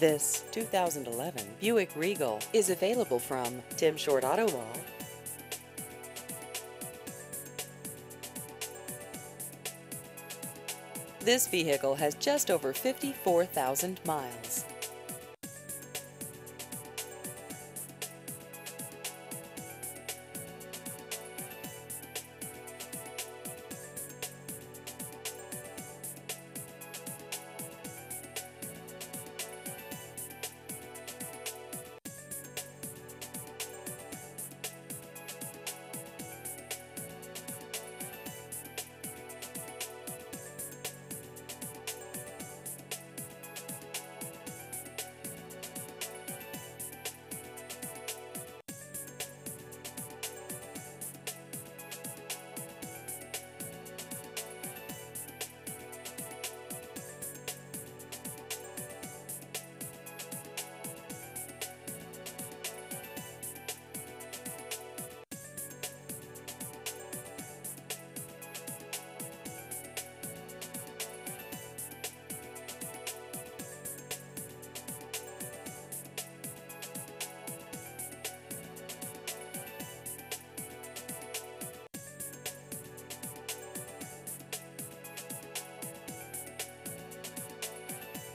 This 2011 Buick Regal is available from Tim Short Auto Mall. This vehicle has just over 54,000 miles.